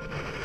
you